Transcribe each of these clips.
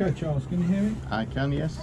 go, Charles. Can you hear me? I can, yes.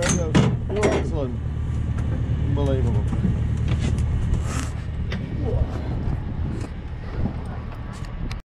Cheers